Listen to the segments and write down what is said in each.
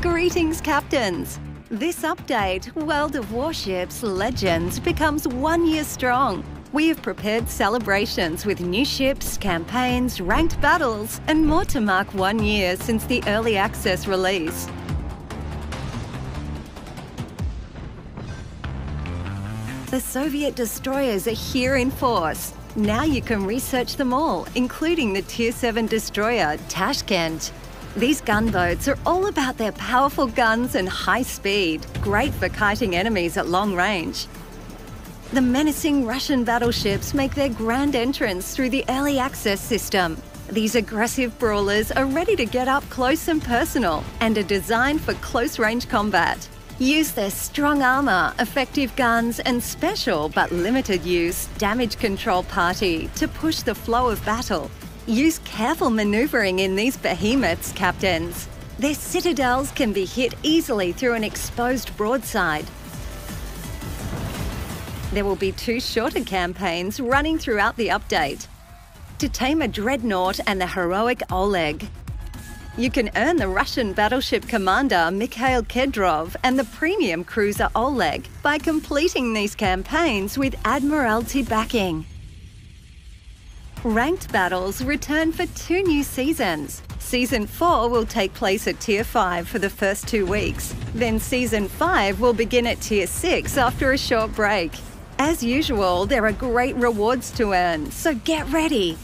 Greetings, Captains! This update, World of Warships Legends, becomes one year strong. We have prepared celebrations with new ships, campaigns, ranked battles, and more to mark one year since the early access release. The Soviet destroyers are here in force. Now you can research them all, including the Tier 7 destroyer Tashkent. These gunboats are all about their powerful guns and high speed, great for kiting enemies at long range. The menacing Russian battleships make their grand entrance through the early access system. These aggressive brawlers are ready to get up close and personal and are designed for close range combat. Use their strong armour, effective guns, and special but limited use damage control party to push the flow of battle. Use careful manoeuvring in these behemoths, captains. Their citadels can be hit easily through an exposed broadside. There will be two shorter campaigns running throughout the update. To tame a dreadnought and the heroic Oleg. You can earn the Russian battleship commander Mikhail Kedrov and the premium cruiser Oleg by completing these campaigns with Admiralty backing. Ranked battles return for two new seasons. Season 4 will take place at Tier 5 for the first two weeks. Then Season 5 will begin at Tier 6 after a short break. As usual, there are great rewards to earn, so get ready.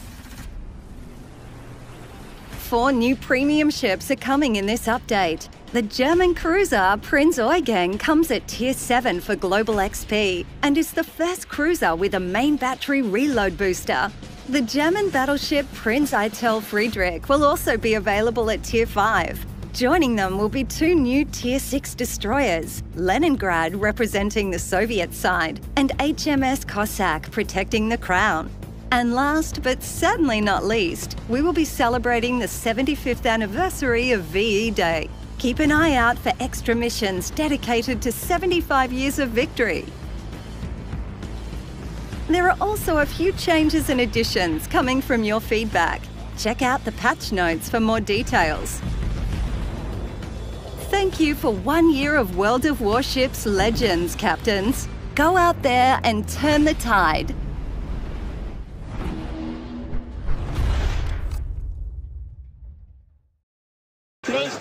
Four new premium ships are coming in this update. The German cruiser Prinz Eugen comes at Tier 7 for Global XP and is the first cruiser with a main battery reload booster. The German battleship Prinz Eitel Friedrich will also be available at Tier 5. Joining them will be two new Tier 6 destroyers Leningrad representing the Soviet side, and HMS Cossack protecting the Crown. And last but certainly not least, we will be celebrating the 75th anniversary of VE Day. Keep an eye out for extra missions dedicated to 75 years of victory. There are also a few changes and additions coming from your feedback. Check out the patch notes for more details. Thank you for one year of World of Warships Legends, Captains. Go out there and turn the tide.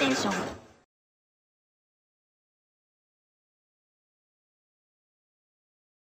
英雄